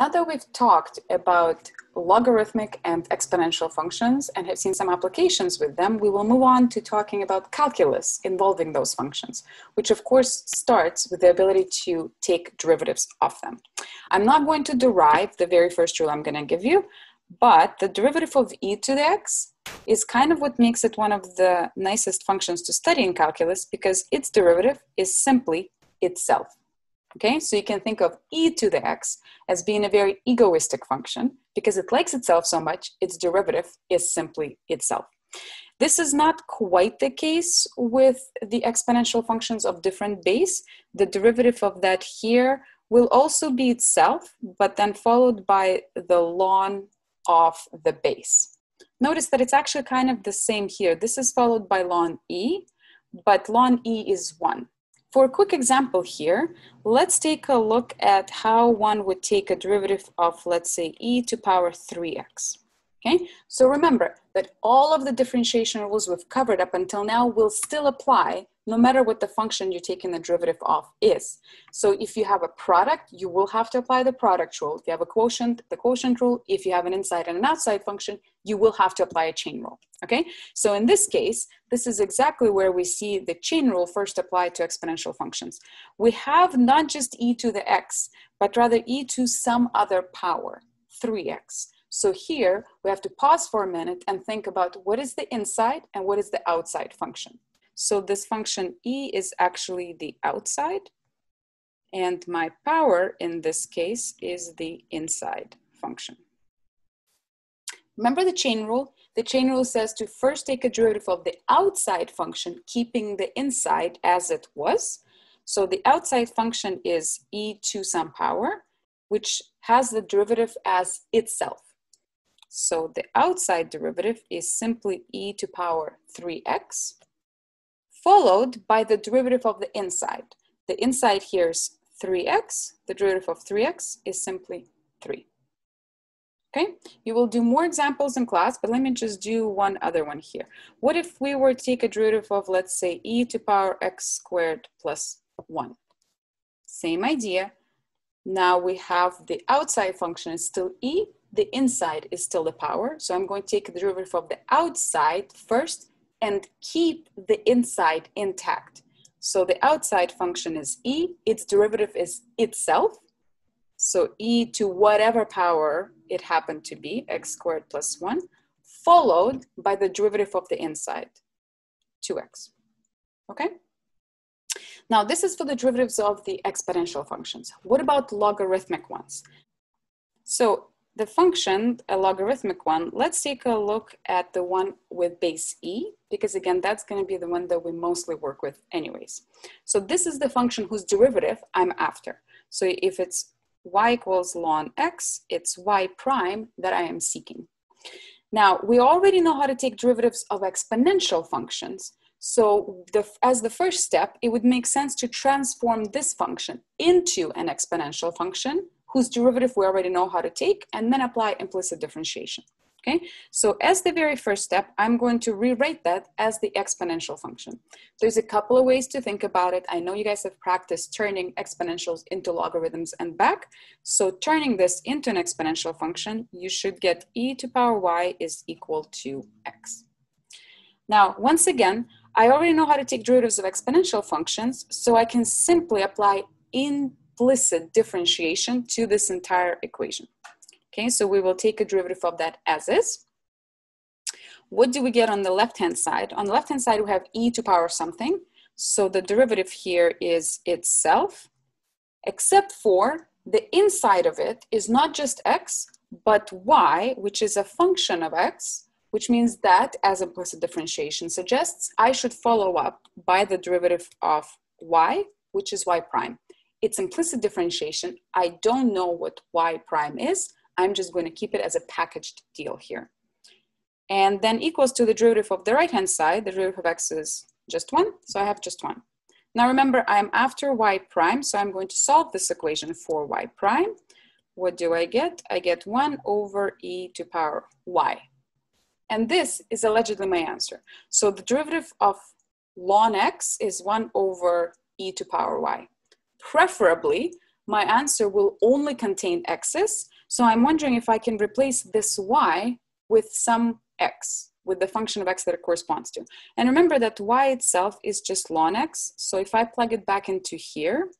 Now that we've talked about logarithmic and exponential functions and have seen some applications with them, we will move on to talking about calculus involving those functions, which of course starts with the ability to take derivatives of them. I'm not going to derive the very first rule I'm going to give you, but the derivative of e to the x is kind of what makes it one of the nicest functions to study in calculus because its derivative is simply itself. Okay, so you can think of e to the x as being a very egoistic function because it likes itself so much, its derivative is simply itself. This is not quite the case with the exponential functions of different base. The derivative of that here will also be itself, but then followed by the ln of the base. Notice that it's actually kind of the same here. This is followed by ln e, but ln e is 1. For a quick example here, let's take a look at how one would take a derivative of, let's say, e to power 3x. Okay, so remember that all of the differentiation rules we've covered up until now will still apply no matter what the function you're taking the derivative of is. So if you have a product, you will have to apply the product rule. If you have a quotient, the quotient rule. If you have an inside and an outside function, you will have to apply a chain rule, okay? So in this case, this is exactly where we see the chain rule first applied to exponential functions. We have not just e to the x, but rather e to some other power, 3x. So here we have to pause for a minute and think about what is the inside and what is the outside function. So this function e is actually the outside and my power in this case is the inside function. Remember the chain rule? The chain rule says to first take a derivative of the outside function, keeping the inside as it was. So the outside function is e to some power, which has the derivative as itself. So the outside derivative is simply e to power 3x, followed by the derivative of the inside. The inside here is 3x. The derivative of 3x is simply 3. Okay, you will do more examples in class, but let me just do one other one here. What if we were to take a derivative of, let's say, e to power x squared plus 1? Same idea. Now we have the outside function is still e, the inside is still the power. So I'm going to take the derivative of the outside first and keep the inside intact. So the outside function is e, its derivative is itself. So e to whatever power it happened to be, x squared plus 1, followed by the derivative of the inside, 2x. Okay? Now, this is for the derivatives of the exponential functions. What about logarithmic ones? So the function, a logarithmic one, let's take a look at the one with base e, because again, that's gonna be the one that we mostly work with anyways. So this is the function whose derivative I'm after. So if it's y equals ln x, it's y prime that I am seeking. Now, we already know how to take derivatives of exponential functions. So the, as the first step, it would make sense to transform this function into an exponential function whose derivative we already know how to take, and then apply implicit differentiation. Okay, so as the very first step, I'm going to rewrite that as the exponential function. There's a couple of ways to think about it. I know you guys have practiced turning exponentials into logarithms and back. So turning this into an exponential function, you should get e to the power y is equal to x. Now, once again, I already know how to take derivatives of exponential functions, so I can simply apply in implicit differentiation to this entire equation. Okay, so we will take a derivative of that as is. What do we get on the left-hand side? On the left-hand side, we have e to power something. So the derivative here is itself, except for the inside of it is not just x, but y, which is a function of x, which means that, as implicit differentiation suggests, I should follow up by the derivative of y, which is y prime it's implicit differentiation. I don't know what y prime is. I'm just going to keep it as a packaged deal here. And then equals to the derivative of the right-hand side. The derivative of x is just one, so I have just one. Now remember, I'm after y prime, so I'm going to solve this equation for y prime. What do I get? I get 1 over e to power y. And this is allegedly my answer. So the derivative of ln x is 1 over e to power y. Preferably, my answer will only contain x's. So I'm wondering if I can replace this y with some x, with the function of x that it corresponds to. And remember that y itself is just ln x. So if I plug it back into here,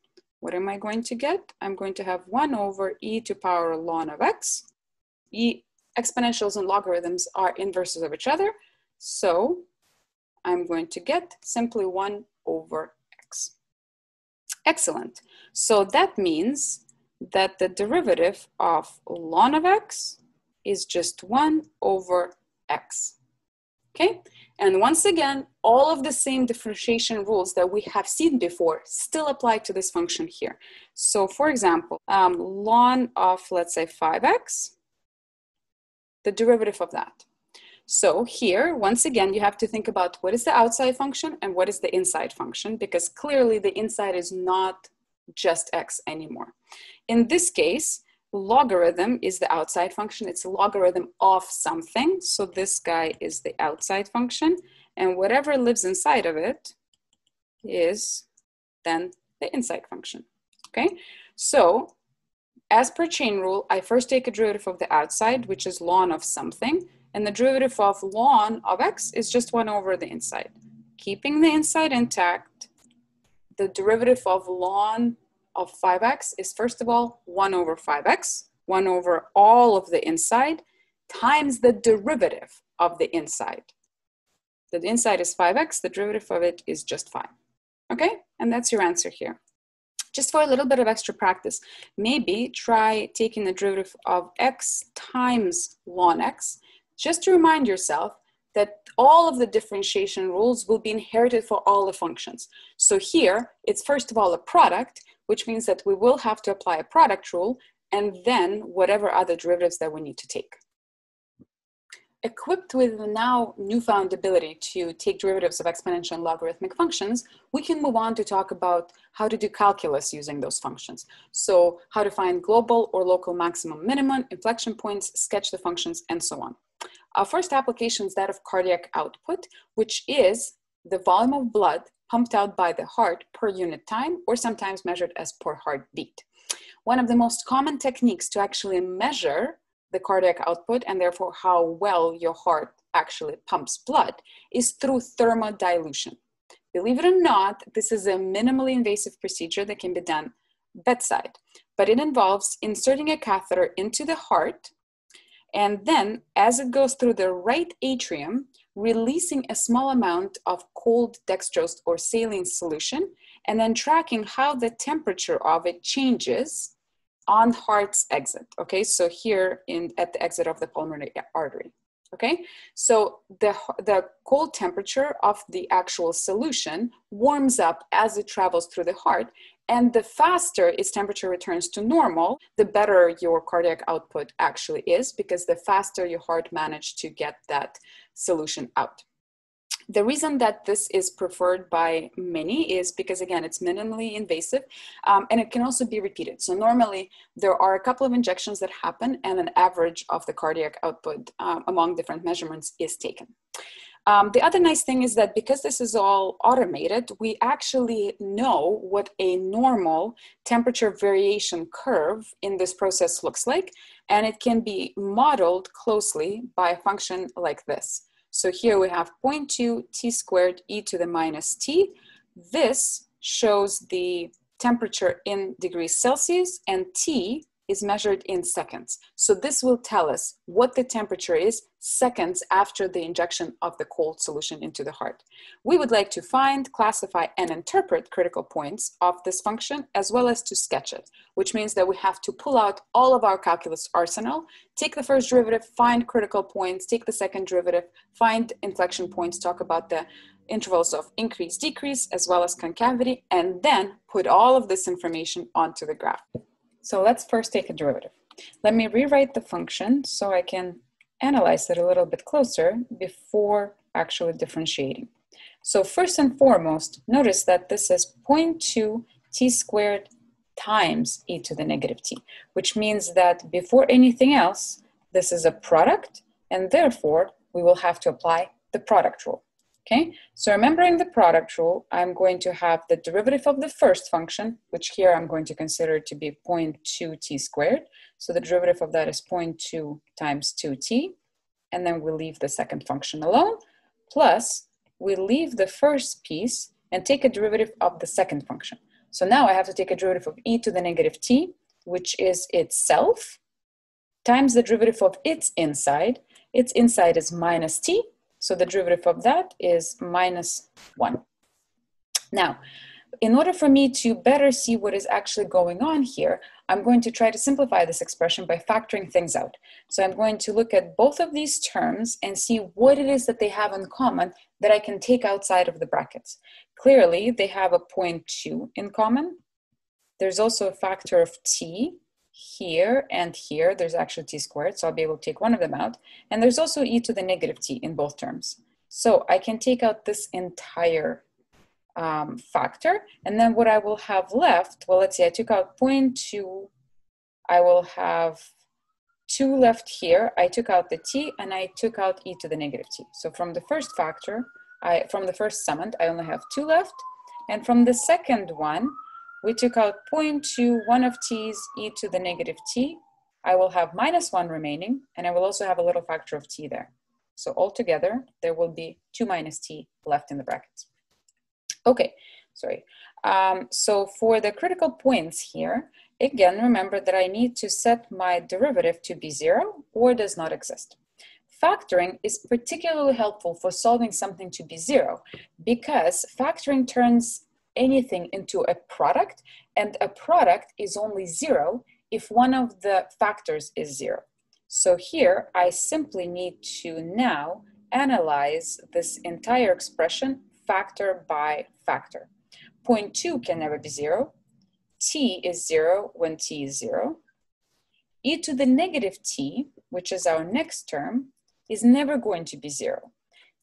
what am I going to get? I'm going to have 1 over e to the power ln of x. E exponentials and logarithms are inverses of each other. So I'm going to get simply 1 over. Excellent. So that means that the derivative of ln of x is just 1 over x. Okay, and once again, all of the same differentiation rules that we have seen before still apply to this function here. So for example, um, ln of, let's say 5x, the derivative of that. So here, once again, you have to think about what is the outside function and what is the inside function, because clearly the inside is not just x anymore. In this case, logarithm is the outside function. It's a logarithm of something. So this guy is the outside function. And whatever lives inside of it is then the inside function. Okay, so as per chain rule, I first take a derivative of the outside, which is ln of something, and the derivative of ln of x is just 1 over the inside. Keeping the inside intact, the derivative of ln of 5x is first of all 1 over 5x, 1 over all of the inside, times the derivative of the inside. The inside is 5x, the derivative of it is just 5. Okay, and that's your answer here just for a little bit of extra practice, maybe try taking the derivative of x times ln x, just to remind yourself that all of the differentiation rules will be inherited for all the functions. So here, it's first of all a product, which means that we will have to apply a product rule, and then whatever other derivatives that we need to take equipped with the now newfound ability to take derivatives of exponential and logarithmic functions, we can move on to talk about how to do calculus using those functions. So how to find global or local maximum minimum, inflection points, sketch the functions, and so on. Our first application is that of cardiac output, which is the volume of blood pumped out by the heart per unit time, or sometimes measured as per heartbeat. One of the most common techniques to actually measure the cardiac output and therefore how well your heart actually pumps blood is through thermodilution. Believe it or not, this is a minimally invasive procedure that can be done bedside, but it involves inserting a catheter into the heart and then as it goes through the right atrium, releasing a small amount of cold dextrose or saline solution and then tracking how the temperature of it changes on heart's exit. Okay, so here in at the exit of the pulmonary artery. Okay, so the, the cold temperature of the actual solution warms up as it travels through the heart. And the faster its temperature returns to normal, the better your cardiac output actually is because the faster your heart managed to get that solution out. The reason that this is preferred by many is because again it's minimally invasive um, and it can also be repeated. So normally there are a couple of injections that happen and an average of the cardiac output um, among different measurements is taken um, the other nice thing is that because this is all automated, we actually know what a normal temperature variation curve in this process looks like, and it can be modeled closely by a function like this. So here we have 0.2 t squared e to the minus t. This shows the temperature in degrees Celsius and t is measured in seconds. So this will tell us what the temperature is seconds after the injection of the cold solution into the heart. We would like to find, classify, and interpret critical points of this function as well as to sketch it, which means that we have to pull out all of our calculus arsenal, take the first derivative, find critical points, take the second derivative, find inflection points, talk about the intervals of increase, decrease, as well as concavity, and then put all of this information onto the graph. So let's first take a derivative. Let me rewrite the function so I can analyze it a little bit closer before actually differentiating. So first and foremost, notice that this is 0.2 t squared times e to the negative t, which means that before anything else, this is a product, and therefore we will have to apply the product rule. Okay, so remembering the product rule, I'm going to have the derivative of the first function, which here I'm going to consider to be 0.2 t squared. So the derivative of that is 0.2 times 2t, and then we leave the second function alone, plus we leave the first piece and take a derivative of the second function. So now I have to take a derivative of e to the negative t, which is itself, times the derivative of its inside. Its inside is minus t, so the derivative of that is minus 1. Now, in order for me to better see what is actually going on here, I'm going to try to simplify this expression by factoring things out. So I'm going to look at both of these terms and see what it is that they have in common that I can take outside of the brackets. Clearly, they have a 0.2 in common. There's also a factor of t, here and here, there's actually t squared, so I'll be able to take one of them out. And there's also e to the negative t in both terms. So I can take out this entire um, factor, and then what I will have left, well, let's say I took out 0.2, I will have 2 left here. I took out the t, and I took out e to the negative t. So from the first factor, I, from the first summand, I only have 2 left. And from the second one, we took out 0.2, 1 of t's e to the negative t. I will have minus 1 remaining, and I will also have a little factor of t there. So altogether, there will be 2 minus t left in the brackets. Okay, sorry. Um, so for the critical points here, again, remember that I need to set my derivative to be 0 or does not exist. Factoring is particularly helpful for solving something to be 0 because factoring turns anything into a product, and a product is only zero if one of the factors is zero. So here I simply need to now analyze this entire expression factor by factor. Point two can never be zero. t is zero when t is zero. e to the negative t, which is our next term, is never going to be zero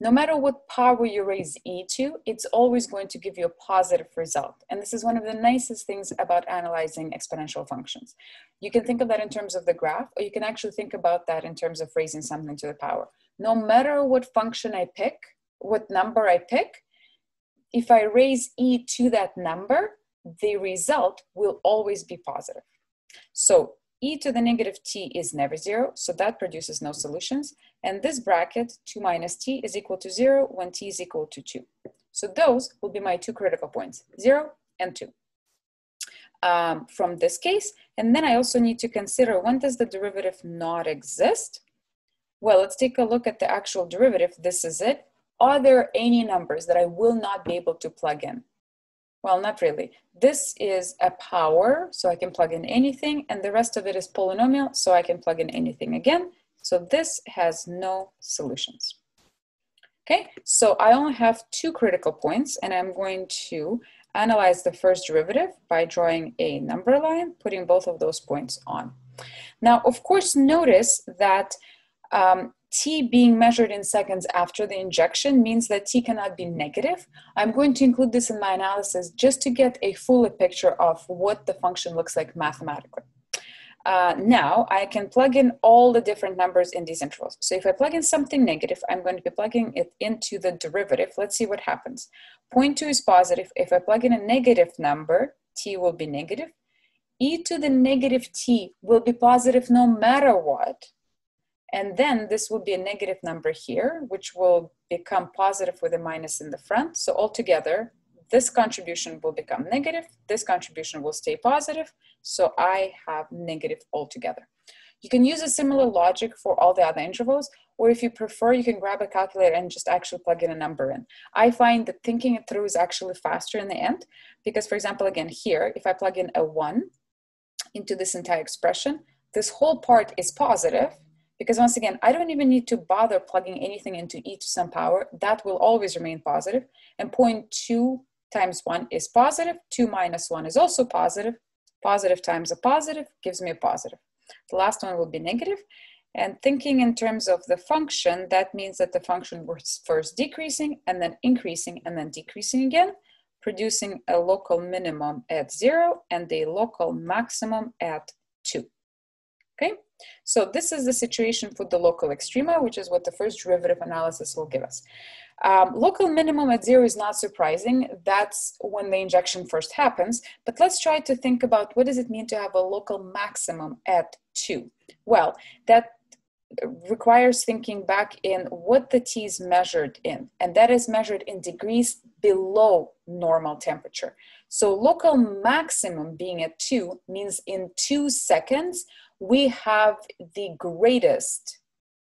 no matter what power you raise e to, it's always going to give you a positive result. And this is one of the nicest things about analyzing exponential functions. You can think of that in terms of the graph, or you can actually think about that in terms of raising something to the power. No matter what function I pick, what number I pick, if I raise e to that number, the result will always be positive. So e to the negative t is never zero, so that produces no solutions. And this bracket, 2 minus t, is equal to 0 when t is equal to 2. So those will be my two critical points, 0 and 2. Um, from this case, and then I also need to consider when does the derivative not exist? Well, let's take a look at the actual derivative. This is it. Are there any numbers that I will not be able to plug in? Well, not really. This is a power, so I can plug in anything, and the rest of it is polynomial, so I can plug in anything again. So this has no solutions. Okay, so I only have two critical points, and I'm going to analyze the first derivative by drawing a number line, putting both of those points on. Now, of course, notice that um, t being measured in seconds after the injection means that t cannot be negative. I'm going to include this in my analysis just to get a fuller picture of what the function looks like mathematically. Uh, now I can plug in all the different numbers in these intervals. So if I plug in something negative, I'm going to be plugging it into the derivative. Let's see what happens. 0.2 is positive. If I plug in a negative number, t will be negative. e to the negative t will be positive no matter what. And then this will be a negative number here, which will become positive with a minus in the front. So altogether, this contribution will become negative, this contribution will stay positive, so I have negative altogether. You can use a similar logic for all the other intervals, or if you prefer, you can grab a calculator and just actually plug in a number in. I find that thinking it through is actually faster in the end, because for example, again, here, if I plug in a one into this entire expression, this whole part is positive, because once again, I don't even need to bother plugging anything into e to some power. That will always remain positive. And 0.2 times 1 is positive. 2 minus 1 is also positive. Positive times a positive gives me a positive. The last one will be negative. And thinking in terms of the function, that means that the function was first decreasing and then increasing and then decreasing again, producing a local minimum at 0 and a local maximum at 2. So this is the situation for the local extrema, which is what the first derivative analysis will give us. Um, local minimum at zero is not surprising. That's when the injection first happens. But let's try to think about what does it mean to have a local maximum at two? Well, that requires thinking back in what the T is measured in, and that is measured in degrees below normal temperature. So local maximum being at two means in two seconds, we have the greatest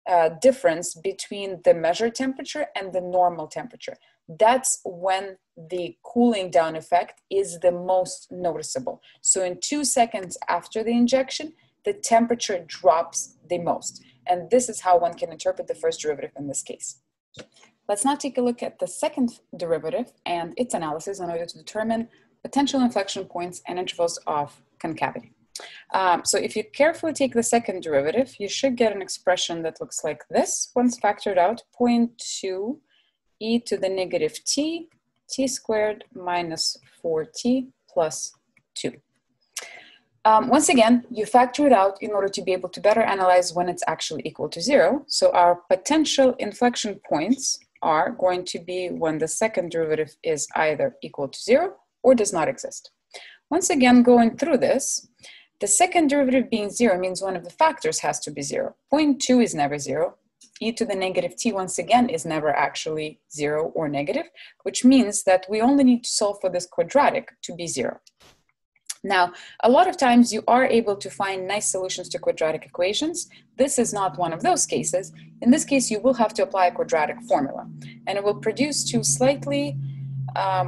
uh, difference between the measured temperature and the normal temperature. That's when the cooling down effect is the most noticeable. So in two seconds after the injection, the temperature drops the most. And this is how one can interpret the first derivative in this case. Let's now take a look at the second derivative and its analysis in order to determine potential inflection points and intervals of concavity. Um, so if you carefully take the second derivative, you should get an expression that looks like this. Once factored out, 0.2 e to the negative t, t squared minus 4t plus 2. Um, once again, you factor it out in order to be able to better analyze when it's actually equal to zero. So our potential inflection points are going to be when the second derivative is either equal to zero or does not exist. Once again, going through this, the second derivative being zero means one of the factors has to be zero. 0.2 is never zero. e to the negative t once again is never actually zero or negative, which means that we only need to solve for this quadratic to be zero. Now, a lot of times you are able to find nice solutions to quadratic equations. This is not one of those cases. In this case, you will have to apply a quadratic formula, and it will produce two slightly um,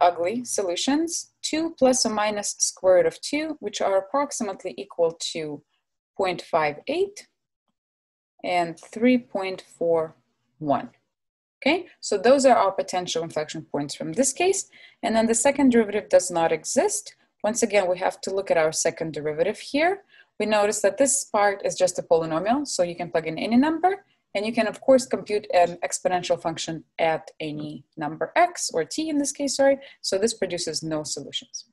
ugly solutions, 2 plus or minus square root of 2, which are approximately equal to 0.58 and 3.41. Okay, so those are our potential inflection points from this case. And then the second derivative does not exist. Once again, we have to look at our second derivative here. We notice that this part is just a polynomial, so you can plug in any number, and you can, of course, compute an exponential function at any number x, or t in this case, sorry, so this produces no solutions.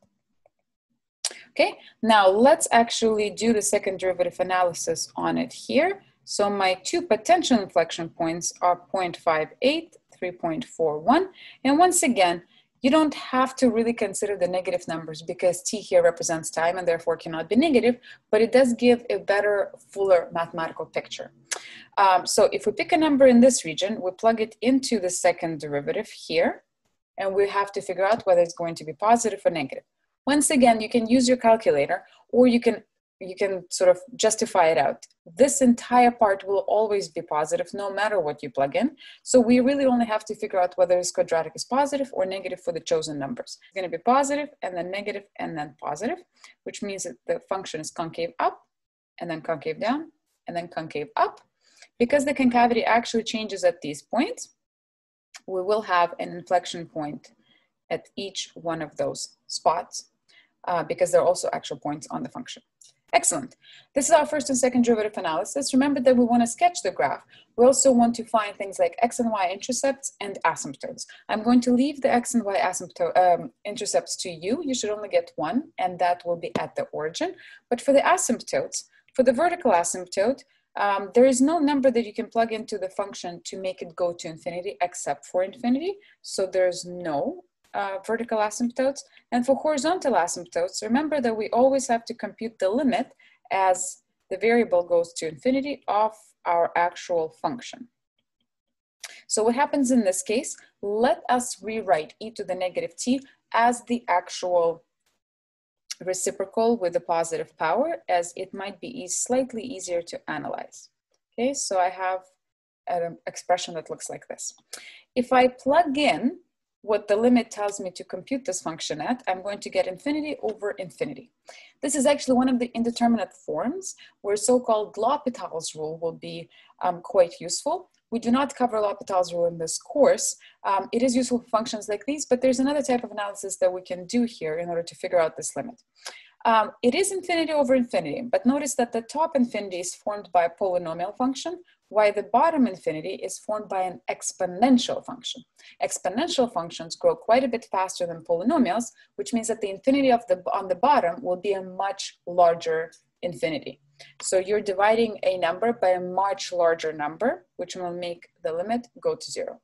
Okay, now let's actually do the second derivative analysis on it here. So my two potential inflection points are 0.58, 3.41, and once again, you don't have to really consider the negative numbers because t here represents time and therefore cannot be negative, but it does give a better, fuller mathematical picture. Um, so if we pick a number in this region, we plug it into the second derivative here, and we have to figure out whether it's going to be positive or negative. Once again, you can use your calculator or you can you can sort of justify it out. This entire part will always be positive no matter what you plug in. So we really only have to figure out whether this quadratic is positive or negative for the chosen numbers. It's going to be positive and then negative and then positive, which means that the function is concave up and then concave down and then concave up. Because the concavity actually changes at these points, we will have an inflection point at each one of those spots uh, because there are also actual points on the function. Excellent. This is our first and second derivative analysis. Remember that we want to sketch the graph. We also want to find things like x and y intercepts and asymptotes. I'm going to leave the x and y asymptote, um, intercepts to you. You should only get one, and that will be at the origin. But for the asymptotes, for the vertical asymptote, um, there is no number that you can plug into the function to make it go to infinity except for infinity. So there's no uh, vertical asymptotes. And for horizontal asymptotes, remember that we always have to compute the limit as the variable goes to infinity of our actual function. So what happens in this case, let us rewrite e to the negative t as the actual reciprocal with the positive power as it might be slightly easier to analyze. Okay, so I have an expression that looks like this. If I plug in what the limit tells me to compute this function at, I'm going to get infinity over infinity. This is actually one of the indeterminate forms where so-called L'Hopital's rule will be um, quite useful. We do not cover L'Hopital's rule in this course. Um, it is useful for functions like these, but there's another type of analysis that we can do here in order to figure out this limit. Um, it is infinity over infinity, but notice that the top infinity is formed by a polynomial function, while the bottom infinity is formed by an exponential function. Exponential functions grow quite a bit faster than polynomials, which means that the infinity of the, on the bottom will be a much larger infinity. So you're dividing a number by a much larger number, which will make the limit go to zero.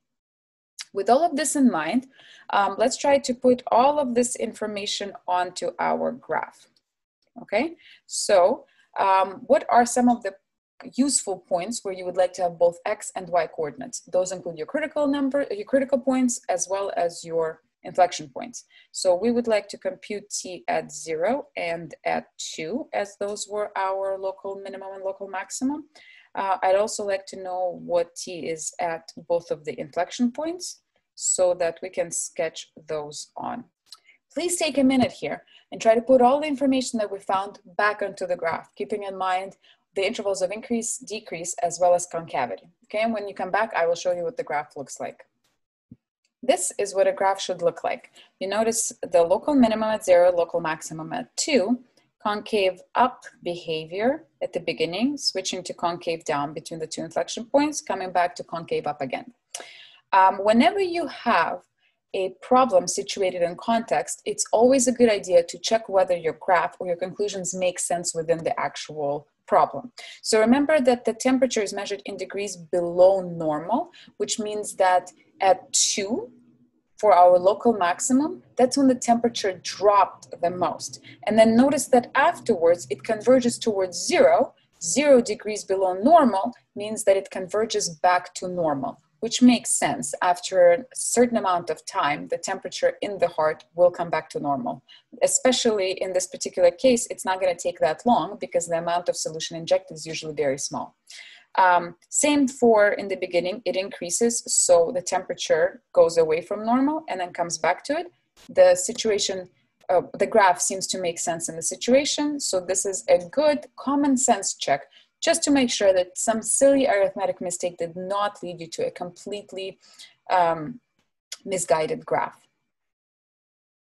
With all of this in mind, um, let's try to put all of this information onto our graph. Okay, so um, what are some of the useful points where you would like to have both x and y coordinates? Those include your critical number, your critical points, as well as your inflection points. So we would like to compute t at zero and at two, as those were our local minimum and local maximum. Uh, I'd also like to know what t is at both of the inflection points so that we can sketch those on. Please take a minute here and try to put all the information that we found back onto the graph, keeping in mind the intervals of increase, decrease, as well as concavity. Okay, and when you come back, I will show you what the graph looks like. This is what a graph should look like. You notice the local minimum at zero, local maximum at two, concave up behavior at the beginning, switching to concave down between the two inflection points, coming back to concave up again. Um, whenever you have a problem situated in context, it's always a good idea to check whether your graph or your conclusions make sense within the actual problem. So remember that the temperature is measured in degrees below normal, which means that at two, for our local maximum, that's when the temperature dropped the most. And then notice that afterwards it converges towards zero. Zero degrees below normal means that it converges back to normal which makes sense. After a certain amount of time, the temperature in the heart will come back to normal. Especially in this particular case, it's not going to take that long because the amount of solution injected is usually very small. Um, same for in the beginning, it increases, so the temperature goes away from normal and then comes back to it. The situation, uh, the graph seems to make sense in the situation, so this is a good common sense check just to make sure that some silly arithmetic mistake did not lead you to a completely um, misguided graph.